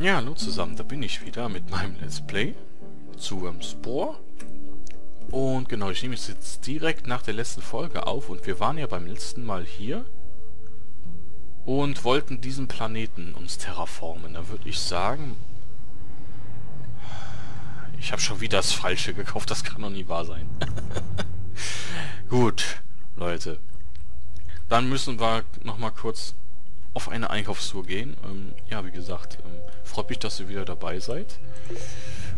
Ja, hallo zusammen, da bin ich wieder mit meinem Let's Play zu ähm, Spore. Und genau, ich nehme es jetzt direkt nach der letzten Folge auf und wir waren ja beim letzten Mal hier und wollten diesen Planeten uns terraformen. Da würde ich sagen, ich habe schon wieder das Falsche gekauft, das kann doch nie wahr sein. Gut, Leute. Dann müssen wir nochmal kurz auf eine Einkaufstour gehen. Ähm, ja, wie gesagt, ähm, freut mich, dass ihr wieder dabei seid.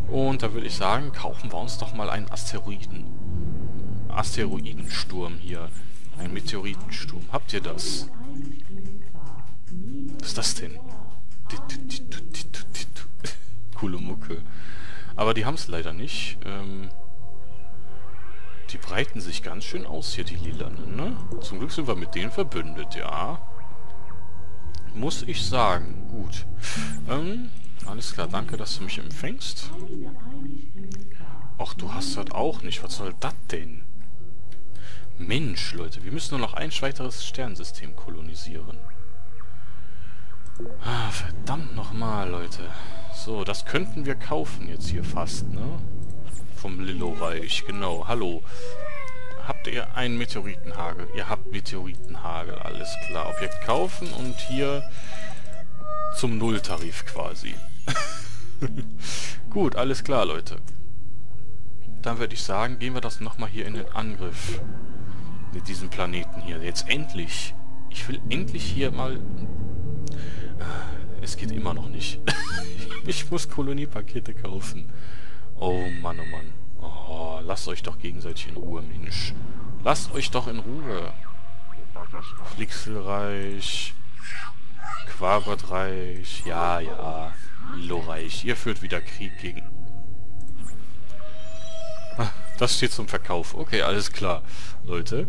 Und da würde ich sagen, kaufen wir uns doch mal einen Asteroiden. Asteroidensturm hier. Ein Meteoritensturm. Habt ihr das? Was ist das denn? Coole Mucke. Aber die haben es leider nicht. Ähm, die breiten sich ganz schön aus hier, die Lilanen, ne? Zum Glück sind wir mit denen verbündet, ja. Muss ich sagen. Gut. Ähm, alles klar, danke, dass du mich empfängst. Ach, du hast das auch nicht. Was soll das denn? Mensch, Leute, wir müssen nur noch ein weiteres Sternensystem kolonisieren. Ah, verdammt nochmal, Leute. So, das könnten wir kaufen jetzt hier fast, ne? Vom Lillo-Reich, genau. Hallo. Habt ihr einen Meteoritenhagel? Ihr habt Meteoritenhagel, alles klar. Objekt kaufen und hier zum Nulltarif quasi. Gut, alles klar, Leute. Dann würde ich sagen, gehen wir das nochmal hier in den Angriff. Mit diesem Planeten hier. Jetzt endlich. Ich will endlich hier mal... Es geht immer noch nicht. ich muss Koloniepakete kaufen. Oh Mann, oh Mann. Oh, lasst euch doch gegenseitig in Ruhe, Mensch. Lasst euch doch in Ruhe. Flixelreich. Quabratreich. Ja, ja. Loreich. Ihr führt wieder Krieg gegen... Das steht zum Verkauf. Okay, alles klar. Leute.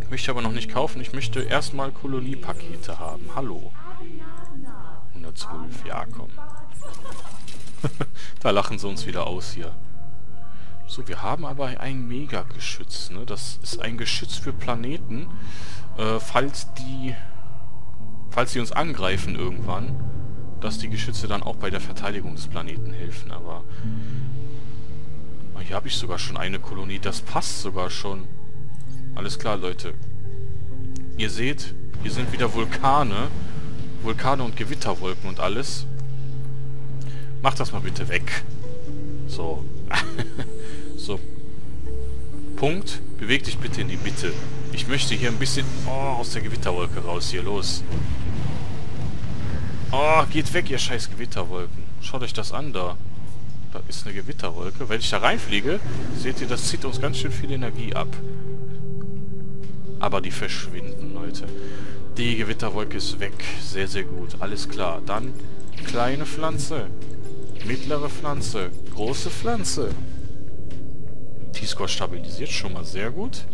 Ich möchte aber noch nicht kaufen. Ich möchte erstmal Koloniepakete haben. Hallo. 112. Ja, komm. da lachen sie uns wieder aus hier. So, wir haben aber ein Mega-Geschütz. Ne? Das ist ein Geschütz für Planeten. Äh, falls die... Falls sie uns angreifen irgendwann, dass die Geschütze dann auch bei der Verteidigung des Planeten helfen. Aber... Hier habe ich sogar schon eine Kolonie. Das passt sogar schon. Alles klar, Leute. Ihr seht, hier sind wieder Vulkane. Vulkane und Gewitterwolken und alles. Mach das mal bitte weg. So. so. Punkt. Beweg dich bitte in die Mitte. Ich möchte hier ein bisschen... Oh, aus der Gewitterwolke raus. Hier, los. Oh, geht weg, ihr scheiß Gewitterwolken. Schaut euch das an da. Da ist eine Gewitterwolke. Wenn ich da reinfliege, seht ihr, das zieht uns ganz schön viel Energie ab. Aber die verschwinden, Leute. Die Gewitterwolke ist weg. Sehr, sehr gut. Alles klar. Dann kleine Pflanze. Mittlere Pflanze. Große Pflanze. T-Score stabilisiert schon mal sehr gut.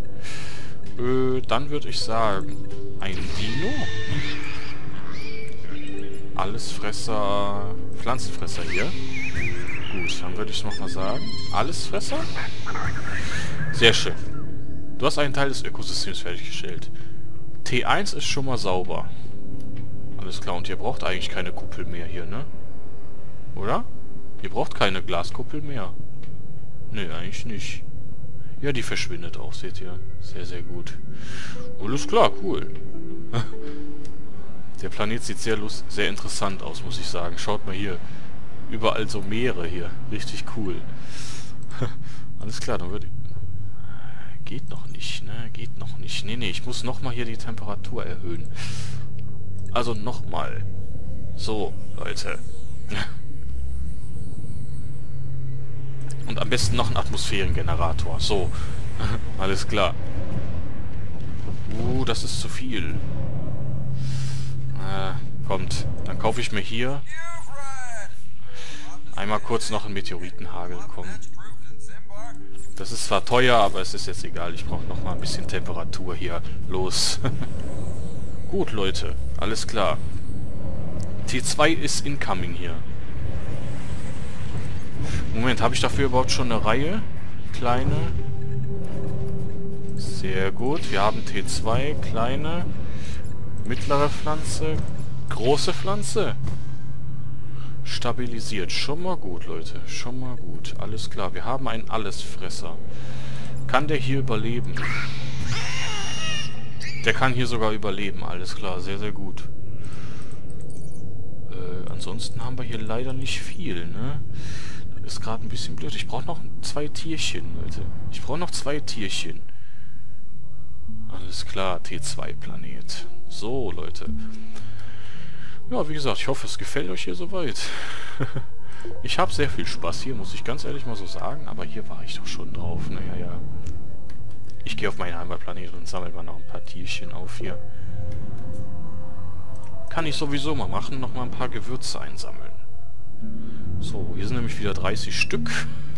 Äh, dann würde ich sagen, ein Dino. Allesfresser, Pflanzenfresser hier. Gut, dann würde ich nochmal sagen, Allesfresser. Sehr schön. Du hast einen Teil des Ökosystems fertiggestellt. T1 ist schon mal sauber. Alles klar, und ihr braucht eigentlich keine Kuppel mehr hier, ne? Oder? Ihr braucht keine Glaskuppel mehr. Ne, eigentlich nicht. Ja, die verschwindet auch, seht ihr. Sehr, sehr gut. Alles klar, cool. Der Planet sieht sehr, lust sehr interessant aus, muss ich sagen. Schaut mal hier. Überall so Meere hier. Richtig cool. Alles klar, dann würde ich... Geht noch nicht, ne? Geht noch nicht. Nee, nee, ich muss nochmal hier die Temperatur erhöhen. Also nochmal. So, Leute. Und am besten noch ein Atmosphärengenerator. So. Alles klar. Uh, das ist zu viel. Äh, kommt. Dann kaufe ich mir hier einmal kurz noch einen Meteoritenhagel. Komm. Das ist zwar teuer, aber es ist jetzt egal. Ich brauche noch mal ein bisschen Temperatur hier. Los. Gut, Leute. Alles klar. T2 ist incoming hier. Moment, habe ich dafür überhaupt schon eine Reihe? Kleine. Sehr gut. Wir haben T2, kleine, mittlere Pflanze, große Pflanze. stabilisiert. Schon mal gut, Leute. Schon mal gut. Alles klar. Wir haben einen Allesfresser. Kann der hier überleben? Der kann hier sogar überleben. Alles klar. Sehr, sehr gut. Äh, ansonsten haben wir hier leider nicht viel, ne? Ist gerade ein bisschen blöd. Ich brauche noch zwei Tierchen, Leute. Ich brauche noch zwei Tierchen. Alles klar. T2-Planet. So, Leute. Ja, wie gesagt, ich hoffe, es gefällt euch hier soweit. ich habe sehr viel Spaß hier, muss ich ganz ehrlich mal so sagen. Aber hier war ich doch schon drauf. Naja, ja. Ich gehe auf meinen Heimatplanet und sammle mal noch ein paar Tierchen auf hier. Kann ich sowieso mal machen, noch mal ein paar Gewürze einsammeln. So, hier sind nämlich wieder 30 Stück.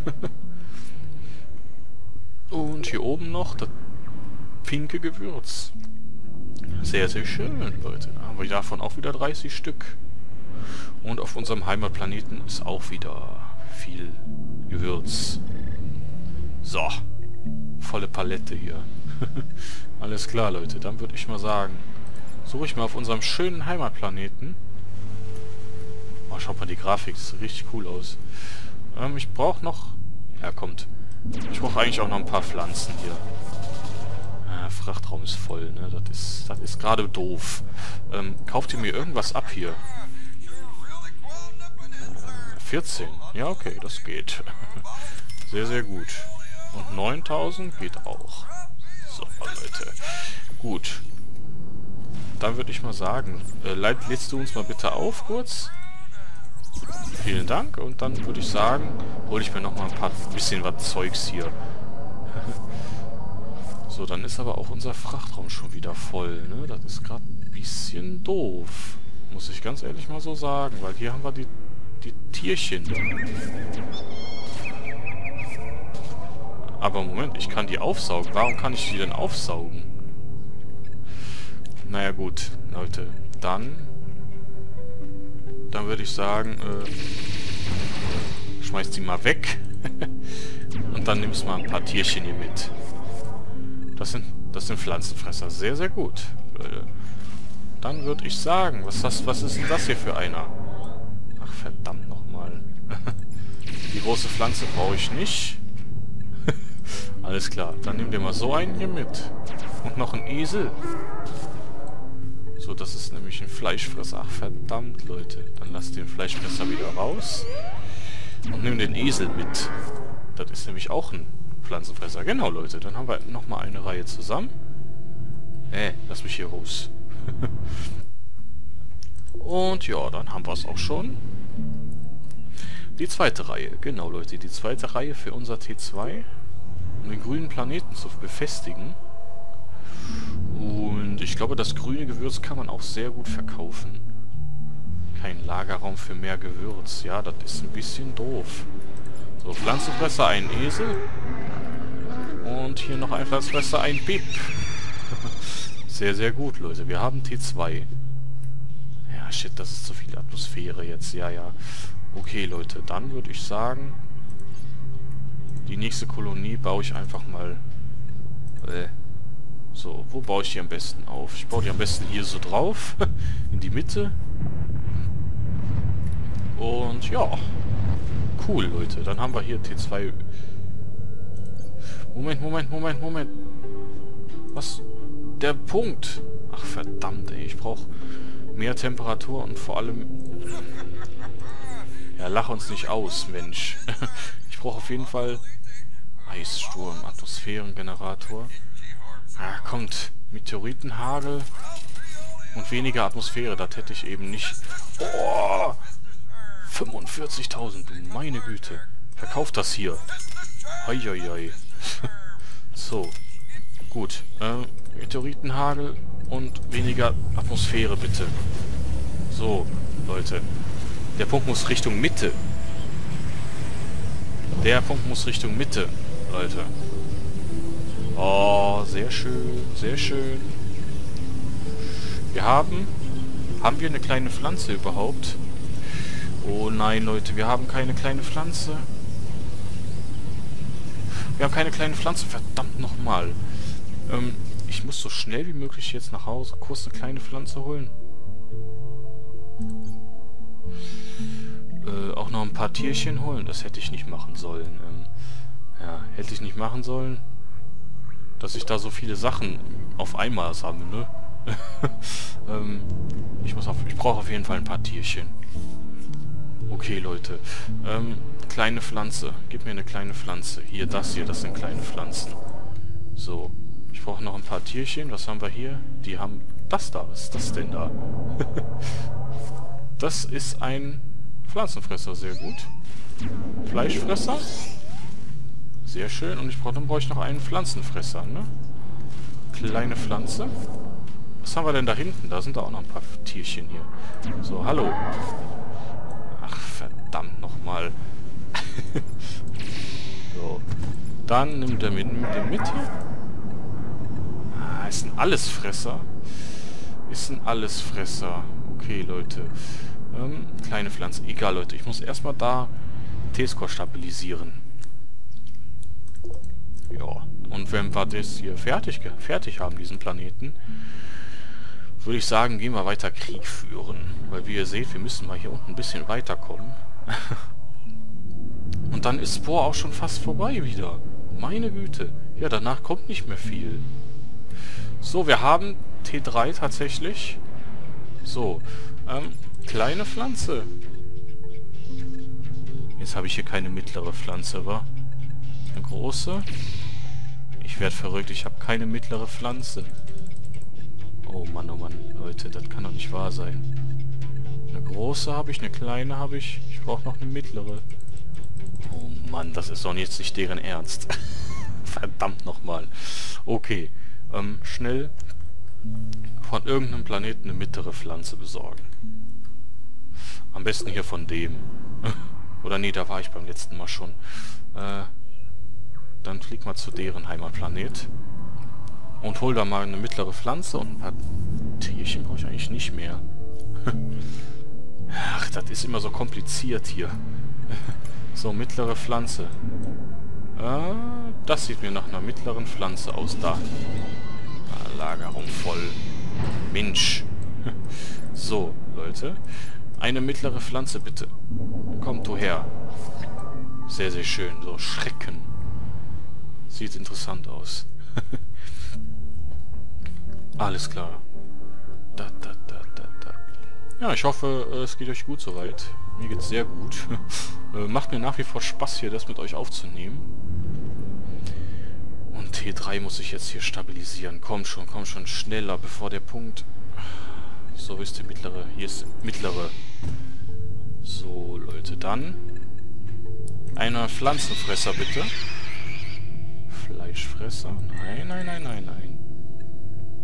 und hier oben noch das pinke Gewürz. Sehr, sehr schön, Leute. Da haben wir davon auch wieder 30 Stück. Und auf unserem Heimatplaneten ist auch wieder viel Gewürz. So. Volle Palette hier. Alles klar, Leute. Dann würde ich mal sagen, suche ich mal auf unserem schönen Heimatplaneten. Oh, schaut mal die Grafik. Das sieht richtig cool aus. Ähm, ich brauche noch... Ja, kommt. Ich brauche eigentlich auch noch ein paar Pflanzen hier. Ah, Frachtraum ist voll, ne? Das ist, das ist gerade doof. Ähm, kauft ihr mir irgendwas ab hier? Äh, 14. Ja, okay, das geht. sehr, sehr gut. Und 9000 geht auch. So, Leute. Gut. Dann würde ich mal sagen, äh, lädst du uns mal bitte auf kurz? Vielen Dank. Und dann würde ich sagen, hole ich mir noch mal ein paar bisschen was Zeugs hier. So, dann ist aber auch unser Frachtraum schon wieder voll, ne? Das ist gerade ein bisschen doof. Muss ich ganz ehrlich mal so sagen, weil hier haben wir die, die Tierchen. Aber Moment, ich kann die aufsaugen. Warum kann ich die denn aufsaugen? Naja gut, Leute. Dann... Dann würde ich sagen, äh... Schmeiß die mal weg. Und dann nimmst du mal ein paar Tierchen hier mit. Das sind, das sind Pflanzenfresser. Sehr, sehr gut. Dann würde ich sagen, was, das, was ist denn das hier für einer? Ach, verdammt nochmal. Die große Pflanze brauche ich nicht. Alles klar, dann nehmen wir mal so einen hier mit. Und noch einen Esel. So, das ist nämlich ein Fleischfresser. Ach, verdammt, Leute. Dann lass den Fleischfresser wieder raus. Und nimm den Esel mit. Das ist nämlich auch ein Pflanzenfresser. Genau, Leute. Dann haben wir nochmal eine Reihe zusammen. Äh, lass mich hier raus. Und ja, dann haben wir es auch schon. Die zweite Reihe. Genau, Leute. Die zweite Reihe für unser T2. Um den grünen Planeten zu befestigen. Und ich glaube, das grüne Gewürz kann man auch sehr gut verkaufen. Kein Lagerraum für mehr Gewürz. Ja, das ist ein bisschen doof. So, Pflanzenfresser, ein Esel. Und hier noch ein Pflanzenfresser, ein Bip. sehr, sehr gut, Leute. Wir haben T2. Ja, shit, das ist zu viel Atmosphäre jetzt. Ja, ja. Okay, Leute, dann würde ich sagen, die nächste Kolonie baue ich einfach mal... Äh, so, wo baue ich die am besten auf? Ich baue die am besten hier so drauf. in die Mitte. Und ja, Cool, Leute. Dann haben wir hier T2... Moment, Moment, Moment, Moment. Was? Der Punkt. Ach, verdammt, ey. Ich brauche mehr Temperatur und vor allem... Ja, lach uns nicht aus, Mensch. ich brauche auf jeden Fall... Eissturm, Atmosphärengenerator. Ah, kommt. Meteoritenhagel und weniger Atmosphäre. Das hätte ich eben nicht... Oh, 45.000, meine Güte. Verkauft das hier. Heieiei. so. Gut. Äh, Meteoritenhagel und weniger Atmosphäre, bitte. So, Leute. Der Punkt muss Richtung Mitte. Der Punkt muss Richtung Mitte, Leute. Oh, sehr schön, sehr schön. Wir haben... Haben wir eine kleine Pflanze überhaupt? Oh nein, Leute, wir haben keine kleine Pflanze. Wir haben keine kleine Pflanze, verdammt nochmal. Ähm, ich muss so schnell wie möglich jetzt nach Hause kurz eine kleine Pflanze holen. äh, auch noch ein paar Tierchen holen. Das hätte ich nicht machen sollen. Ähm, ja, hätte ich nicht machen sollen. Dass ich da so viele Sachen auf einmal sammle, ähm, ich muss auf, ich brauche auf jeden Fall ein paar Tierchen. Okay, Leute. Ähm, kleine Pflanze. Gib mir eine kleine Pflanze. Hier, das hier, das sind kleine Pflanzen. So. Ich brauche noch ein paar Tierchen. Was haben wir hier? Die haben... Das da. Was ist das denn da? das ist ein Pflanzenfresser. Sehr gut. Fleischfresser. Sehr schön. Und ich brauche dann brauche ich noch einen Pflanzenfresser, ne? Kleine Pflanze. Was haben wir denn da hinten? Da sind da auch noch ein paar Tierchen hier. So, hallo. Ach, verdammt nochmal. so. Dann nimmt er mit, mit dem mit hier. Ah, ist ein Allesfresser. Ist ein Allesfresser. Okay, Leute. Ähm, kleine Pflanze. Egal, Leute. Ich muss erstmal da T-Score stabilisieren. Ja. Und wenn wir das hier fertig, fertig haben, diesen Planeten, würde ich sagen, gehen wir weiter Krieg führen. Weil wie ihr seht, wir müssen mal hier unten ein bisschen weiterkommen. Und dann ist Spore auch schon fast vorbei wieder. Meine Güte. Ja, danach kommt nicht mehr viel. So, wir haben T3 tatsächlich. So, ähm, kleine Pflanze. Jetzt habe ich hier keine mittlere Pflanze, wa? Eine große. Ich werde verrückt, ich habe keine mittlere Pflanze. Oh Mann, oh Mann, Leute, das kann doch nicht wahr sein. Eine große habe ich, eine kleine habe ich. Ich brauche noch eine mittlere. Oh Mann, das ist doch jetzt nicht deren Ernst. Verdammt nochmal. Okay, ähm, schnell von irgendeinem Planeten eine mittlere Pflanze besorgen. Am besten hier von dem. Oder nee, da war ich beim letzten Mal schon. Äh, dann flieg mal zu deren Heimatplanet. Und hol da mal eine mittlere Pflanze und ein paar Tierchen brauche ich eigentlich nicht mehr. Ach, das ist immer so kompliziert hier. so, mittlere Pflanze. Ah, das sieht mir nach einer mittleren Pflanze aus. Da. Ah, Lagerung voll. Mensch. so, Leute. Eine mittlere Pflanze, bitte. Kommt du her. Sehr, sehr schön. So, Schrecken. Sieht interessant aus. Alles klar. Da, da, da. Ja, ich hoffe, es geht euch gut soweit. Mir geht's sehr gut. Äh, macht mir nach wie vor Spaß, hier das mit euch aufzunehmen. Und T3 muss ich jetzt hier stabilisieren. Komm schon, komm schon, schneller, bevor der Punkt... So, ist der mittlere? Hier ist der mittlere. So, Leute, dann... Einer Pflanzenfresser, bitte. Fleischfresser? Nein, nein, nein, nein, nein.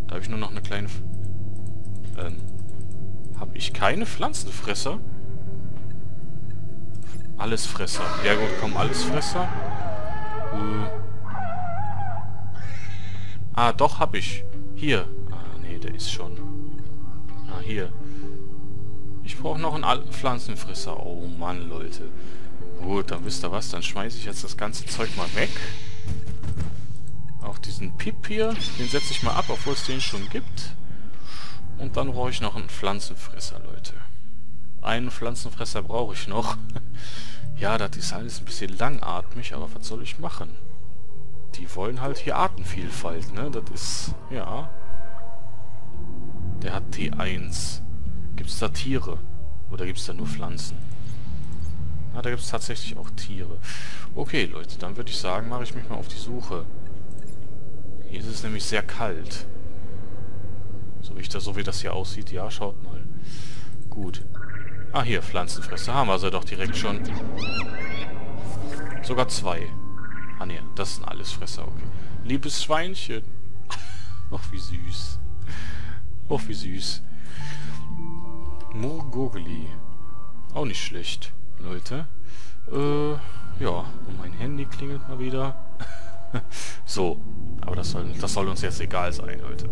Da habe ich nur noch eine kleine... Ähm... Habe ich keine Pflanzenfresser? Allesfresser. Ja gut, komm, Allesfresser. Äh. Ah, doch, habe ich. Hier. Ah, nee, der ist schon. Ah, hier. Ich brauche noch einen All Pflanzenfresser. Oh Mann, Leute. Gut, dann wisst ihr was. Dann schmeiße ich jetzt das ganze Zeug mal weg. Auch diesen Pip hier, den setze ich mal ab, obwohl es den schon gibt. Und dann brauche ich noch einen Pflanzenfresser, Leute. Einen Pflanzenfresser brauche ich noch. ja, das ist alles ein bisschen langatmig, aber was soll ich machen? Die wollen halt hier Artenvielfalt, ne? Das ist, ja... Der hat T1. Gibt es da Tiere? Oder gibt es da nur Pflanzen? Ah, da gibt es tatsächlich auch Tiere. Okay, Leute, dann würde ich sagen, mache ich mich mal auf die Suche. Hier ist es nämlich sehr kalt. So wie, ich das, so wie das hier aussieht. Ja, schaut mal. Gut. Ah, hier, Pflanzenfresser. Haben wir sie doch direkt schon. Sogar zwei. Ah, ne, das sind alles Fresser, okay. Liebes Schweinchen. Och, wie süß. Och, wie süß. Murgogli. Auch nicht schlecht, Leute. Äh, ja. Und mein Handy klingelt mal wieder. so, aber das soll, das soll uns jetzt egal sein, Leute.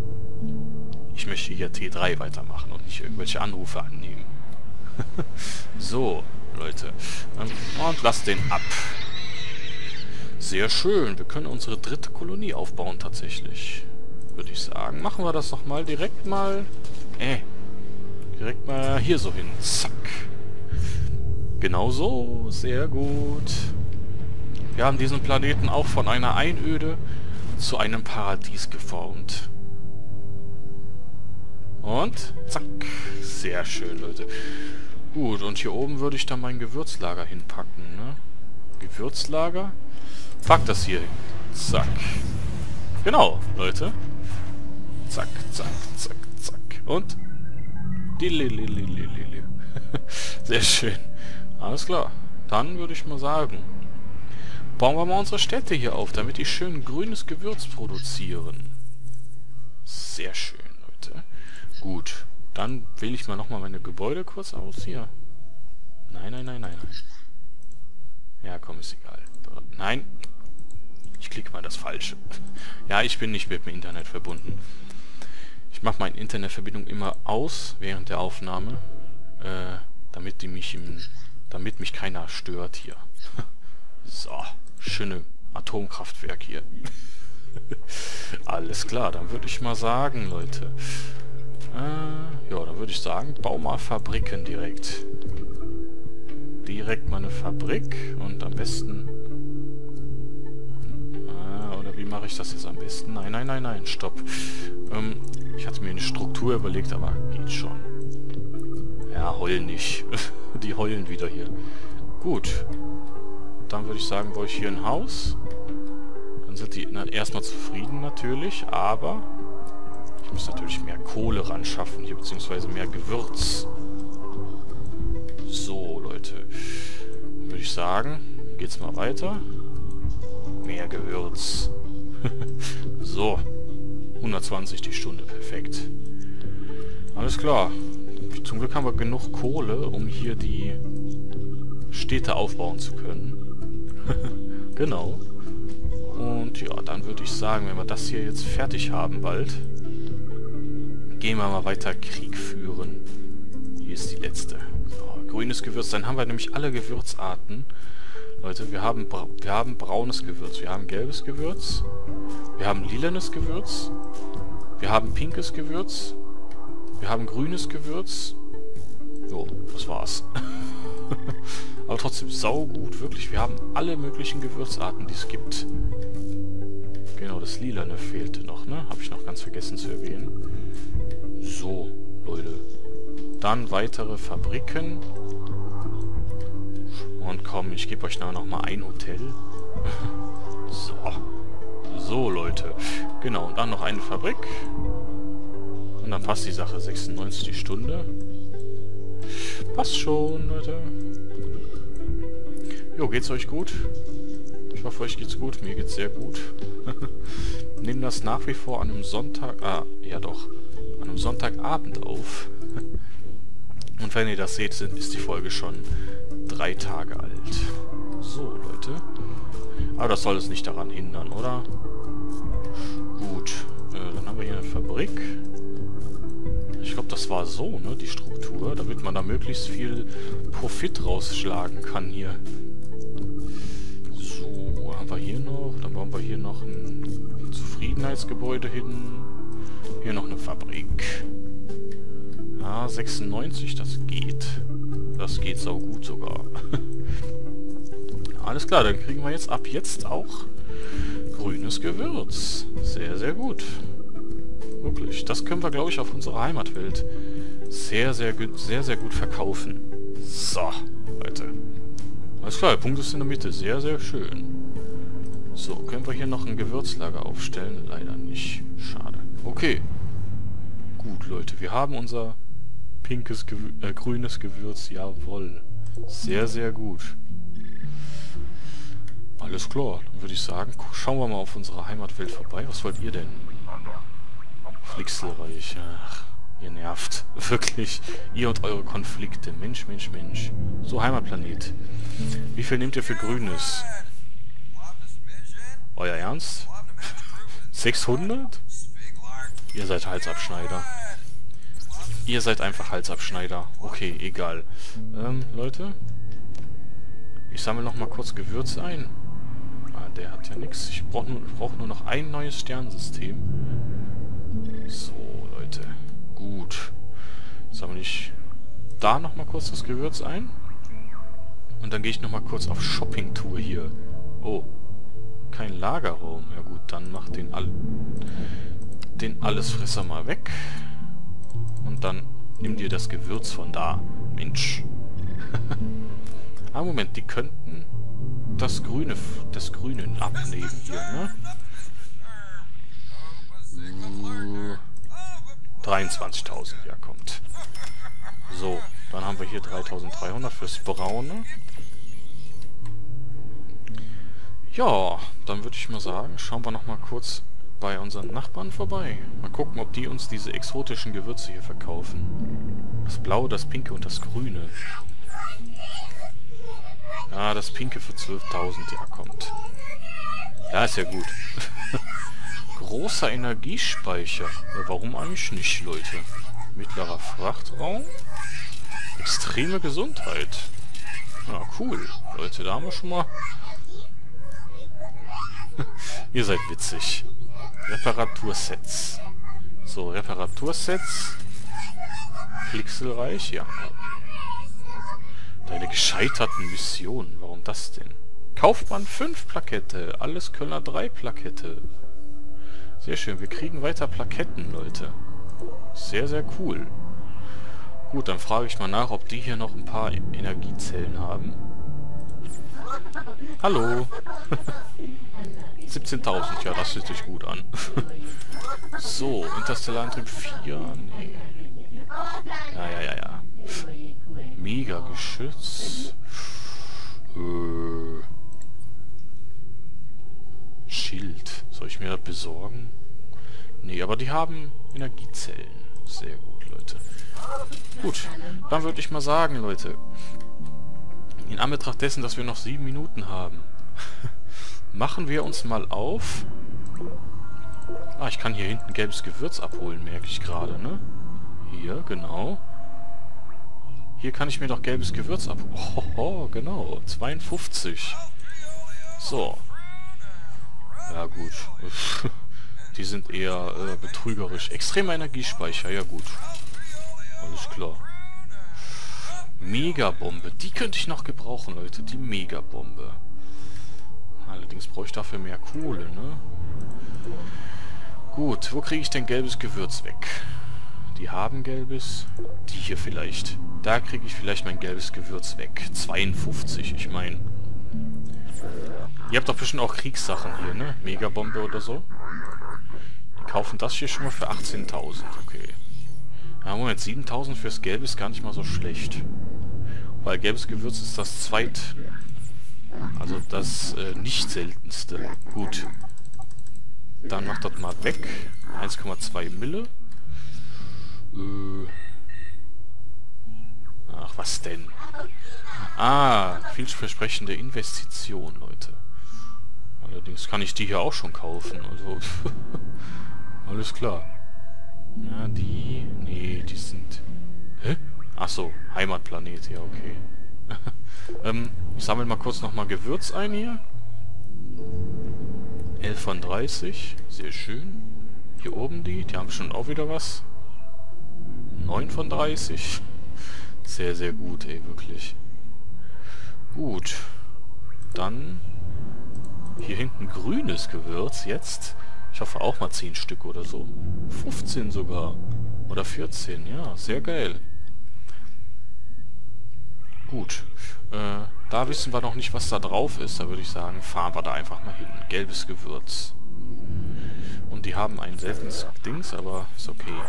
Ich möchte hier T3 weitermachen und nicht irgendwelche Anrufe annehmen. so, Leute. Und lasst den ab. Sehr schön. Wir können unsere dritte Kolonie aufbauen, tatsächlich. Würde ich sagen. Machen wir das doch mal direkt mal... Äh. Direkt mal hier so hin. Zack. Genau so. Sehr gut. Wir haben diesen Planeten auch von einer Einöde zu einem Paradies geformt. Und zack. Sehr schön, Leute. Gut, und hier oben würde ich dann mein Gewürzlager hinpacken, ne? Gewürzlager? Pack das hier hin. Zack. Genau, Leute. Zack, zack, zack, zack. Und? Sehr schön. Alles klar. Dann würde ich mal sagen, bauen wir mal unsere Städte hier auf, damit die schön grünes Gewürz produzieren. Sehr schön, Leute. Gut. Dann wähle ich mal nochmal meine Gebäude kurz aus hier. Nein, nein, nein, nein, nein. Ja, komm, ist egal. Nein. Ich klicke mal das Falsche. Ja, ich bin nicht mit dem Internet verbunden. Ich mache meine Internetverbindung immer aus während der Aufnahme, äh, damit die mich im, damit mich keiner stört hier. so, schöne Atomkraftwerk hier. Alles klar, dann würde ich mal sagen, Leute. Äh, ja, dann würde ich sagen, bau mal Fabriken direkt. Direkt mal eine Fabrik und am besten... Äh, oder wie mache ich das jetzt am besten? Nein, nein, nein, nein, stopp. Ähm, ich hatte mir eine Struktur überlegt, aber geht schon. Ja, heul nicht. Die heulen wieder hier. Gut. Dann würde ich sagen, baue ich hier ein Haus. Dann sind die erstmal zufrieden natürlich, aber ich muss natürlich mehr Kohle ran schaffen hier, beziehungsweise mehr Gewürz. So, Leute. Würde ich sagen, geht's mal weiter. Mehr Gewürz. so. 120 die Stunde, perfekt. Alles klar. Zum Glück haben wir genug Kohle, um hier die Städte aufbauen zu können. genau. Und ja, dann würde ich sagen, wenn wir das hier jetzt fertig haben bald, gehen wir mal weiter Krieg führen. Hier ist die letzte. So, grünes Gewürz. Dann haben wir nämlich alle Gewürzarten. Leute, wir haben, wir haben braunes Gewürz, wir haben gelbes Gewürz, wir haben lilanes Gewürz, wir haben pinkes Gewürz, wir haben grünes Gewürz. Aber trotzdem saugut, wirklich. Wir haben alle möglichen Gewürzarten, die es gibt. Genau, das Lilane fehlte noch, ne? Habe ich noch ganz vergessen zu erwähnen. So, Leute. Dann weitere Fabriken. Und komm, ich gebe euch noch mal ein Hotel. so. So, Leute. Genau, und dann noch eine Fabrik. Und dann passt die Sache. 96 die Stunde. Passt schon, Leute. Jo, geht's euch gut? Ich hoffe, euch geht's gut. Mir geht's sehr gut. Nehmen das nach wie vor an einem Sonntag... Ah, ja doch. An einem Sonntagabend auf. Und wenn ihr das seht, ist die Folge schon drei Tage alt. So, Leute. Aber das soll es nicht daran hindern, oder? Gut. Äh, dann haben wir hier eine Fabrik. Ich glaube, das war so, ne, die Struktur, damit man da möglichst viel Profit rausschlagen kann hier. So, haben wir hier noch. Dann bauen wir hier noch ein Zufriedenheitsgebäude hin. Hier noch eine Fabrik. Ja, 96, das geht. Das geht sau gut sogar. Alles klar, dann kriegen wir jetzt ab jetzt auch grünes Gewürz. Sehr, sehr gut. Wirklich. Das können wir, glaube ich, auf unserer Heimatwelt sehr, sehr, gut, sehr, sehr gut verkaufen. So, Leute. Alles klar, der Punkt ist in der Mitte. Sehr, sehr schön. So, können wir hier noch ein Gewürzlager aufstellen? Leider nicht. Schade. Okay. Gut, Leute. Wir haben unser pinkes, Gewür äh, grünes Gewürz. Jawoll. Sehr, sehr gut. Alles klar. Dann würde ich sagen, schauen wir mal auf unsere Heimatwelt vorbei. Was wollt ihr denn? Flixelreich. Ach, ihr nervt. Wirklich. Ihr und eure Konflikte. Mensch, Mensch, Mensch. So, Heimatplanet. Wie viel nehmt ihr für Grünes? Euer Ernst? 600? Ihr seid Halsabschneider. Ihr seid einfach Halsabschneider. Okay, egal. Ähm, Leute. Ich sammle noch mal kurz Gewürze ein. Ah, der hat ja nichts. Ich brauche nur, brauch nur noch ein neues Sternensystem. So, Leute. Gut. Sammle ich da noch mal kurz das Gewürz ein. Und dann gehe ich nochmal kurz auf Shopping-Tour hier. Oh. Kein Lagerraum. Ja gut, dann mach den, All den Allesfresser mal weg. Und dann nimm dir das Gewürz von da. Mensch. ah, Moment, die könnten das Grüne, das Grüne abnehmen hier, ne? 23.000, ja, kommt. So, dann haben wir hier 3.300 fürs Braune. Ja, dann würde ich mal sagen, schauen wir noch mal kurz bei unseren Nachbarn vorbei. Mal gucken, ob die uns diese exotischen Gewürze hier verkaufen. Das Blaue, das Pinke und das Grüne. Ja, das Pinke für 12.000, ja, kommt. Ja, ist ja gut. Großer Energiespeicher. Ja, warum eigentlich nicht, Leute? Mittlerer Frachtraum. Extreme Gesundheit. Ja, cool. Leute, da haben wir schon mal... Ihr seid witzig. Reparatursets. So, Reparatursets. Pixelreich, ja. Deine gescheiterten Missionen. Warum das denn? Kaufmann 5 Plakette. Alles Kölner 3 Plakette. Sehr schön. Wir kriegen weiter Plaketten, Leute. Sehr, sehr cool. Gut, dann frage ich mal nach, ob die hier noch ein paar Energiezellen haben. Hallo. 17.000, ja, das hört sich gut an. so, Interstellar-Antrieb 4, nee. Ja, ja, ja, ja. Mega-Geschütz. Äh. Schild. Soll ich mir das besorgen? Nee, aber die haben Energiezellen. Sehr gut, Leute. Gut, dann würde ich mal sagen, Leute. In Anbetracht dessen, dass wir noch sieben Minuten haben, machen wir uns mal auf. Ah, ich kann hier hinten gelbes Gewürz abholen, merke ich gerade, ne? Hier, genau. Hier kann ich mir doch gelbes Gewürz abholen. Oh, oh, genau. 52. So. Ja, gut. Die sind eher äh, betrügerisch. Extremer Energiespeicher, ja gut. Alles klar. Megabombe. Die könnte ich noch gebrauchen, Leute. Die Megabombe. Allerdings brauche ich dafür mehr Kohle, ne? Gut, wo kriege ich denn gelbes Gewürz weg? Die haben gelbes. Die hier vielleicht. Da kriege ich vielleicht mein gelbes Gewürz weg. 52, ich meine. Ihr habt doch bestimmt auch Kriegssachen hier, ne? Megabombe oder so. Die kaufen das hier schon mal für 18.000, okay. Ja, Moment, 7.000 fürs Gelbe ist gar nicht mal so schlecht. Weil gelbes Gewürz ist das zweit... Also das äh, nicht seltenste. Gut. Dann macht das mal weg. 1,2 Mille. Äh. Ach, was denn? Ah, vielversprechende Investition, Leute. Allerdings kann ich die hier auch schon kaufen, also... alles klar. Ja, die... Nee, die sind... Hä? Ach so, Heimatplanet, ja, okay. ähm, ich sammle mal kurz nochmal Gewürz ein hier. 11 von 30, sehr schön. Hier oben die, die haben schon auch wieder was. 9 von 30. Sehr, sehr gut, ey, wirklich. Gut. Dann hier hinten grünes Gewürz jetzt. Ich hoffe auch mal 10 Stück oder so. 15 sogar. Oder 14, ja, sehr geil. Gut. Äh, da wissen wir noch nicht, was da drauf ist. Da würde ich sagen, fahren wir da einfach mal hin. Gelbes Gewürz. Und die haben ein seltenes Dings, aber ist okay.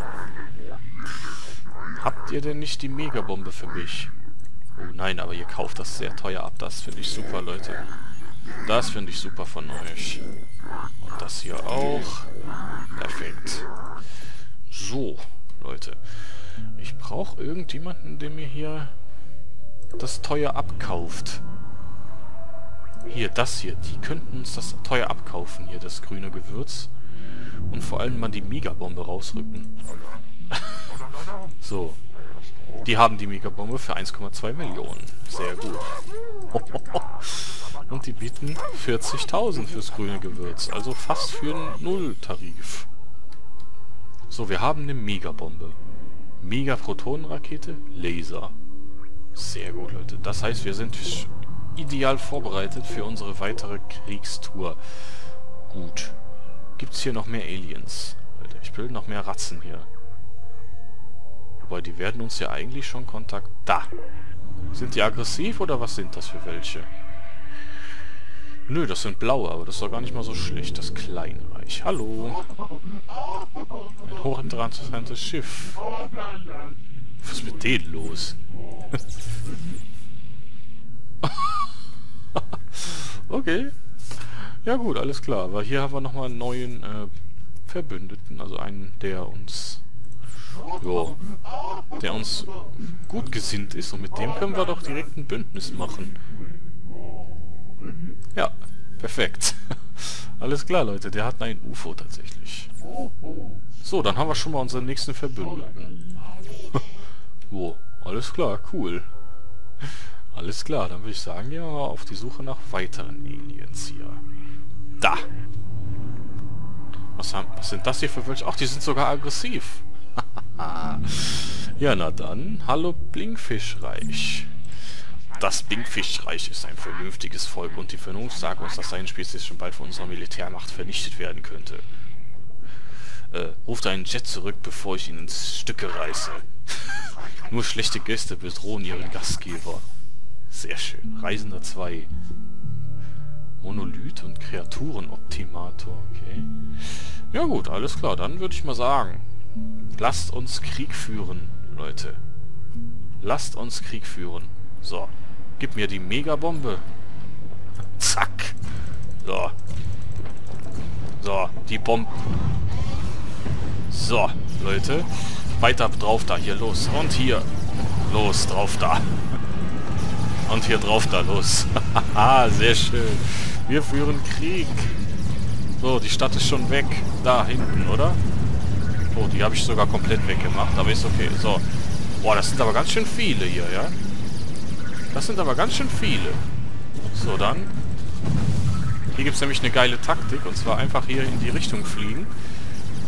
Habt ihr denn nicht die Megabombe für mich? Oh nein, aber ihr kauft das sehr teuer ab. Das finde ich super, Leute. Das finde ich super von euch. Und das hier auch. Perfekt. So, Leute. Ich brauche irgendjemanden, der mir hier das teuer abkauft. Hier, das hier. Die könnten uns das teuer abkaufen, hier, das grüne Gewürz. Und vor allem mal die Megabombe rausrücken. so. Die haben die Megabombe für 1,2 Millionen. Sehr gut. Und die bieten 40.000 fürs grüne Gewürz. Also fast für einen Nulltarif. So, wir haben eine Megabombe. Mega-Protonenrakete, Laser. Sehr gut, Leute. Das heißt, wir sind ideal vorbereitet für unsere weitere Kriegstour. Gut. Gibt's hier noch mehr Aliens? Leute, ich will noch mehr Ratzen hier. Wobei, die werden uns ja eigentlich schon kontakt... Da! Sind die aggressiv oder was sind das für welche? Nö, das sind blaue, aber das ist doch gar nicht mal so schlecht. Das Kleinreich. Hallo. Ein hochinteressantes Schiff. Was ist mit denen los? okay. Ja gut, alles klar. Aber hier haben wir nochmal einen neuen äh, Verbündeten. Also einen, der uns... Jo, der uns gut gesinnt ist. Und mit dem können wir doch direkt ein Bündnis machen. Ja, perfekt. Alles klar, Leute. Der hat ein UFO tatsächlich. So, dann haben wir schon mal unseren nächsten Verbündeten. Wo? Alles klar, cool. Alles klar, dann würde ich sagen, gehen wir mal auf die Suche nach weiteren Aliens hier. Da! Was, haben, was sind das hier für welche? Ach, die sind sogar aggressiv. ja, na dann. Hallo Blinkfischreich. Das Blinkfischreich ist ein vernünftiges Volk und die Vernunft sagt uns, dass seine Spezies schon bald von unserer Militärmacht vernichtet werden könnte. Äh, ruft einen Jet zurück, bevor ich ihn ins Stücke reiße. Nur schlechte Gäste bedrohen ihren Gastgeber. Sehr schön. Reisender 2. Monolith und Kreaturenoptimator. Okay. Ja gut, alles klar. Dann würde ich mal sagen, lasst uns Krieg führen, Leute. Lasst uns Krieg führen. So. Gib mir die Megabombe. Zack. So. So, die Bomben. So, Leute. Weiter drauf da, hier, los. Und hier. Los, drauf da. Und hier drauf da, los. Haha, sehr schön. Wir führen Krieg. So, die Stadt ist schon weg. Da hinten, oder? Oh, die habe ich sogar komplett weggemacht, aber ist okay. So. Boah, das sind aber ganz schön viele hier, ja? Das sind aber ganz schön viele. So, dann. Hier gibt es nämlich eine geile Taktik, und zwar einfach hier in die Richtung fliegen.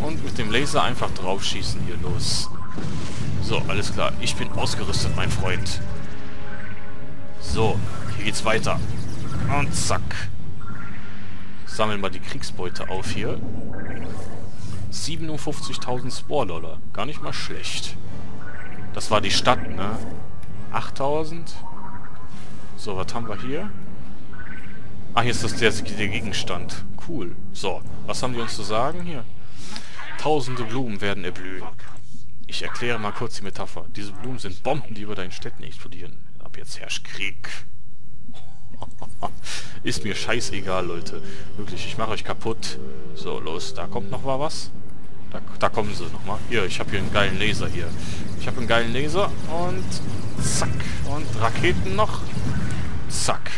Und mit dem Laser einfach draufschießen hier los. So, alles klar. Ich bin ausgerüstet, mein Freund. So, hier geht's weiter. Und zack. Sammeln wir die Kriegsbeute auf hier. 57.000 Spore-Dollar. Gar nicht mal schlecht. Das war die Stadt, ne? 8.000. So, was haben wir hier? Ah, hier ist das der, der Gegenstand. Cool. So, was haben die uns zu sagen hier? Tausende Blumen werden erblühen. Ich erkläre mal kurz die Metapher. Diese Blumen sind Bomben, die über deinen Städten explodieren. Ab jetzt herrscht Krieg. Ist mir scheißegal, Leute. Wirklich, ich mache euch kaputt. So, los. Da kommt noch mal was. Da, da kommen sie nochmal. Hier, ich habe hier einen geilen Laser hier. Ich habe einen geilen Laser und zack. Und Raketen noch. Zack.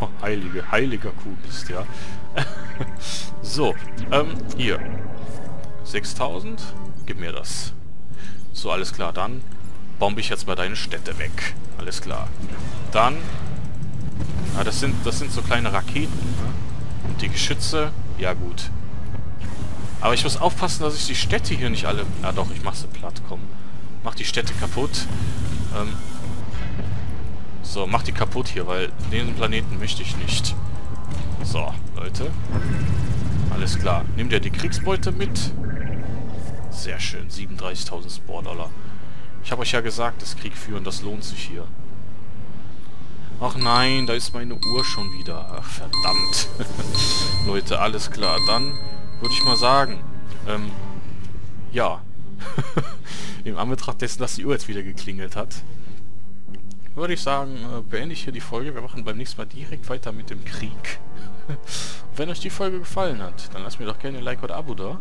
Oh, heilige, heiliger Kuhmist, ja. so, ähm, hier. 6000? Gib mir das. So, alles klar. Dann bombe ich jetzt mal deine Städte weg. Alles klar. Dann... Ah, das sind, das sind so kleine Raketen. Ne? Und die Geschütze... Ja, gut. Aber ich muss aufpassen, dass ich die Städte hier nicht alle... Ah, doch, ich mach sie platt. Komm. Mach die Städte kaputt. Ähm... So, mach die kaputt hier, weil den Planeten möchte ich nicht. So, Leute. Alles klar. Nimm dir die Kriegsbeute mit. Sehr schön. 37.000 Spore-Dollar. Ich habe euch ja gesagt, das Krieg führen, das lohnt sich hier. Ach nein, da ist meine Uhr schon wieder. Ach, verdammt. Leute, alles klar. Dann würde ich mal sagen, ähm, ja. Im Anbetracht dessen, dass die Uhr jetzt wieder geklingelt hat, würde ich sagen, äh, beende ich hier die Folge. Wir machen beim nächsten Mal direkt weiter mit dem Krieg. Wenn euch die Folge gefallen hat, dann lasst mir doch gerne ein Like oder Abo da.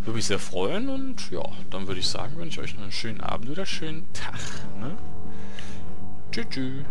Würde mich sehr freuen und ja, dann würde ich sagen, wünsche ich euch noch einen schönen Abend oder schönen Tag. Ne? Tschüss.